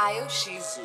Raio-X